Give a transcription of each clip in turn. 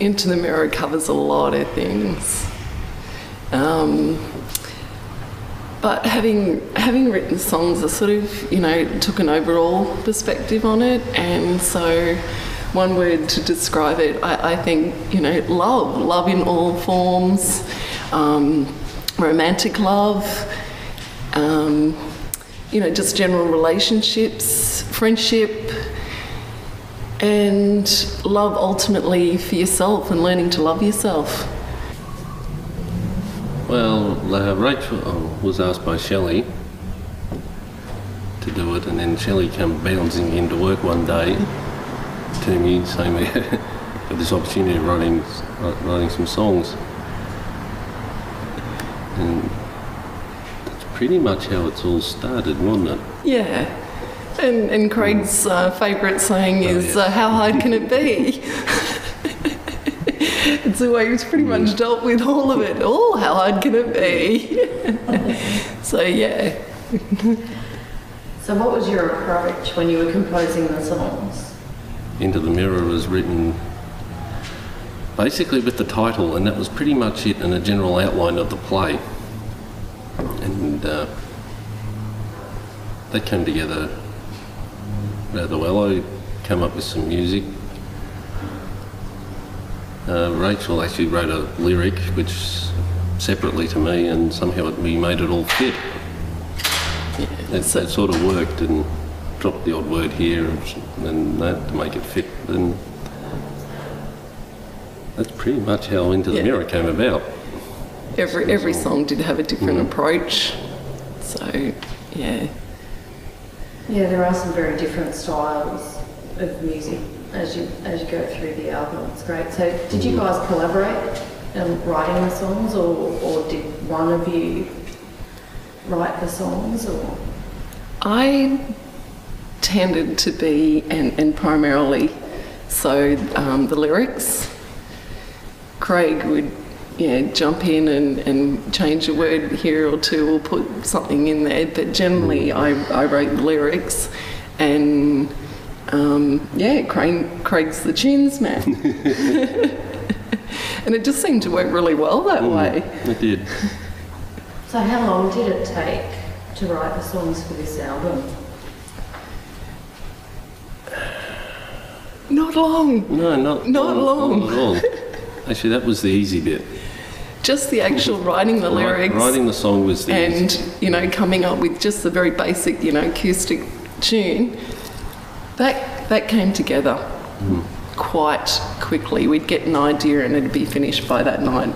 Into the Mirror covers a lot of things. Um, but having having written songs, I sort of you know took an overall perspective on it, and so one word to describe it, I, I think you know love, love in all forms, um, romantic love, um, you know just general relationships, friendship, and love ultimately for yourself and learning to love yourself. Well, uh, Rachel was asked by Shelley to do it, and then Shelley came bouncing into work one day to me saying we had this opportunity of writing, writing some songs. And that's pretty much how it's all started, wasn't it? Yeah. And, and Craig's uh, favourite saying is, yes. uh, How hard can it be? it's the way he's pretty much dealt with all of it. Oh, how hard can it be? so, yeah. So, what was your approach when you were composing the songs? Into the Mirror was written basically with the title, and that was pretty much it and a general outline of the play. And uh, that came together rather well. I came up with some music. Uh, Rachel actually wrote a lyric, which separately to me, and somehow it, we made it all fit. It, it sort of worked and dropped the odd word here and that to make it fit. And that's pretty much how Into the Yeah. Mirror came about. Every, every song did have a different approach. So, yeah. Yeah, there are some very different styles of music as you as you go through the album. It's great. So, did you guys collaborate in writing the songs, or, or did one of you write the songs, or? I tended to be, and, and primarily so, um, the lyrics. Craig would, yeah, jump in and, and change a word here or two or put something in there, but generally I, I wrote lyrics and um, yeah, Craig, Craig's the tunes man. and it just seemed to work really well that way. It did. So, how long did it take to write the songs for this album? Not long, No, not, Not long. Not at all. Actually, that was the easy bit. Just the actual writing the lyrics. Writing the song was the easy. and you know coming up with just the very basic you know acoustic tune that that came together hmm. quite quickly. We'd get an idea and it'd be finished by that night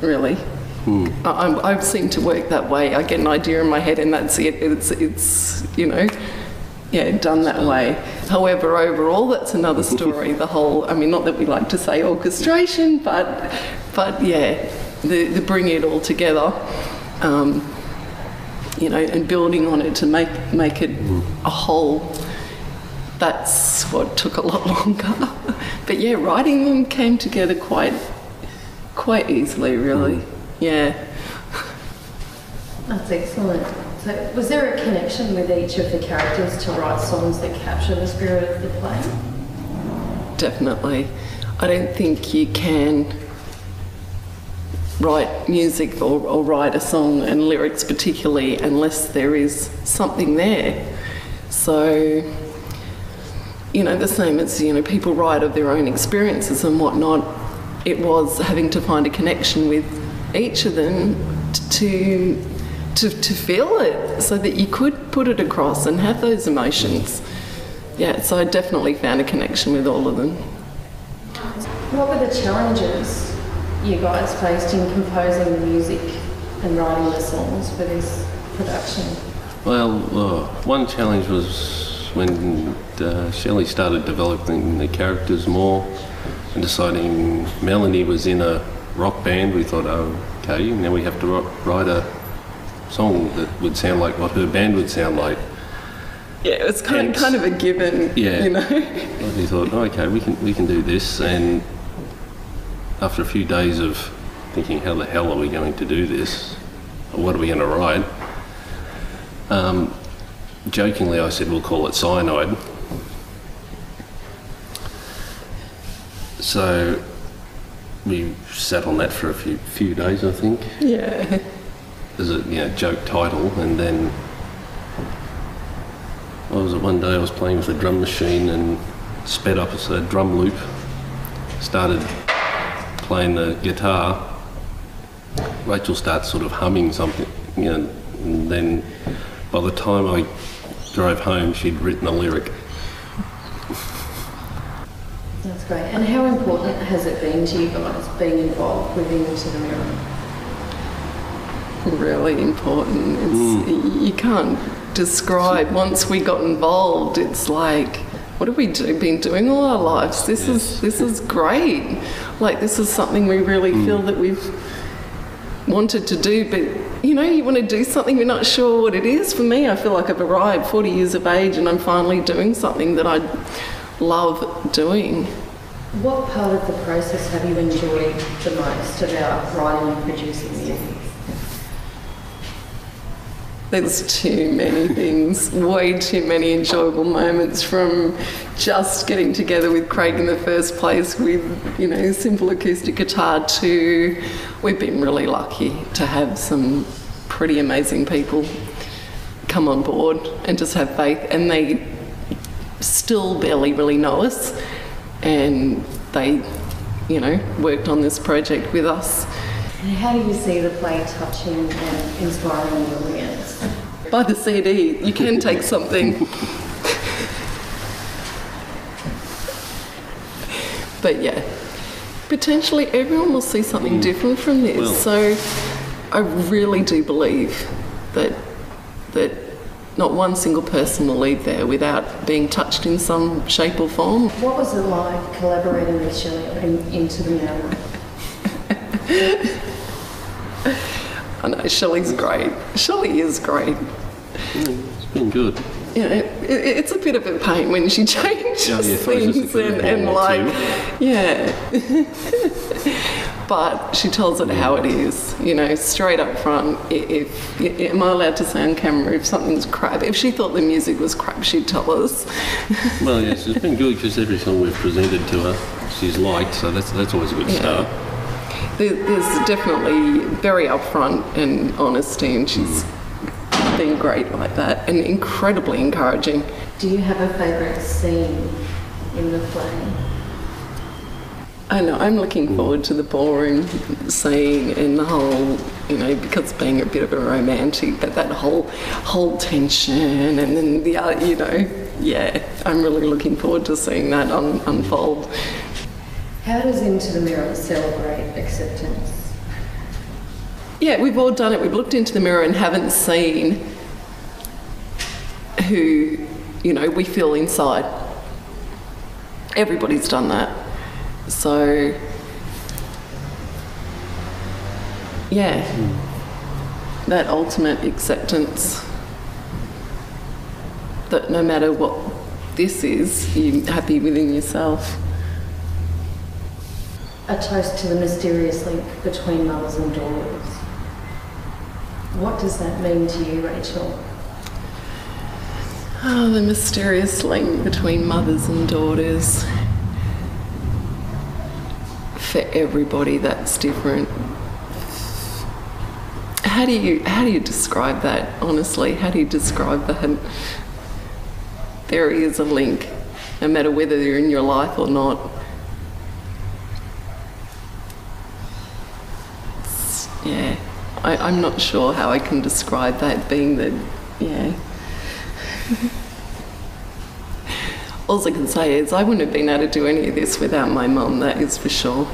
really. Hmm. I, I'm, I seem to work that way. I get an idea in my head and that's it. It's it's you know yeah done that way. However overall that's another story the whole I mean not that we like to say orchestration but but yeah the, the bringing it all together um, you know, and building on it to make make it a whole. That's what took a lot longer. but yeah, writing them came together quite quite easily, really. Yeah. That's excellent. So, was there a connection with each of the characters to write songs that capture the spirit of the play? Definitely. I don't think you can write music or, or write a song and lyrics particularly unless there is something there. So, you know, the same as, you know, people write of their own experiences and whatnot, it was having to find a connection with each of them to, to, to feel it so that you could put it across and have those emotions. Yeah, so I definitely found a connection with all of them. What were the challenges you guys faced in composing the music and writing the songs for this production? Well, uh, one challenge was when uh, Shelley started developing the characters more and deciding Melanie was in a rock band. We thought, oh, okay, now we have to ri- write a song that would sound like what her band would sound like. Yeah, it was kind, And- kind of a given, Yeah. you know. We thought, oh, okay, we can we can do this. And after a few days of thinking, how the hell are we going to do this? Or what are we going to write? Um, jokingly, I said we'll call it cyanide. So we sat on that for a few few days, I think, Yeah. as a you know joke title, and then I was one day I was playing with a drum machine and sped up a drum loop, started playing the guitar. Rachel starts sort of humming something, you know, and then by the time I drove home, she'd written a lyric. That's great. And how important has it been to you guys being involved with Into the Mirror? Really important. It's, mm. You can't describe. Once we got involved, it's like, what have we do, been doing all our lives? This is this is great. Like this is something we really mm. feel that we've wanted to do, but you know, you want to do something, you're not sure what it is. For me, I feel like I've arrived 40 years of age and I'm finally doing something that I love doing. What part of the process have you enjoyed the most about writing and producing music? There's too many things, way too many enjoyable moments from just getting together with Craig in the first place with, you know, simple acoustic guitar to we've been really lucky to have some pretty amazing people come on board and just have faith and they still barely really know us and they, you know, worked on this project with us. And how do you see the play touching and inspiring the audience? Buy the CD, you can take something. but yeah, potentially everyone will see something hmm. different from this. Well- so I really do believe that that not one single person will leave there without being touched in some shape or form. What was it like collaborating with Shelley in Into the Mirror? I know Shelley's great. Shelley is great. It's been good. you know, it, it, it's a bit of a pain when she changes Yeah, yeah, throws us a things and, and like, yeah. but she tells it how it is, you know, straight up front. I- If, am I allowed to say on camera if something's crap? If she thought the music was crap, she'd tell us. Well, yes, it's been good because every song we've presented to her, she's liked, so that's that's always a good Yeah. start. There, there's definitely very upfront and honesty, and she's been great like that and incredibly encouraging. Do you have a favourite scene in the play? I know, I'm looking hmm. forward to the ballroom scene and the whole, you know, because being a bit of a romantic, but that whole whole tension and then the other, you know, yeah, I'm really looking forward to seeing that un- unfold. How does Into the Mirror celebrate acceptance? Yeah, we've all done it. We've looked into the mirror and haven't seen who, you know, we feel inside. Everybody's done that. So, yeah, that ultimate acceptance that no matter what this is, you're happy within yourself. A toast to the mysterious link between mothers and daughters. What does that mean to you, Rachel? Oh, the mysterious link between mothers and daughters. For everybody, that's different. How do you how do you describe that? Honestly, how do you describe that? There is a link, no matter whether you're in your life or not. It's- yeah, I, I'm not sure how I can describe that. Being that, yeah. All I can say is I wouldn't have been able to do any of this without my mum, that is for sure.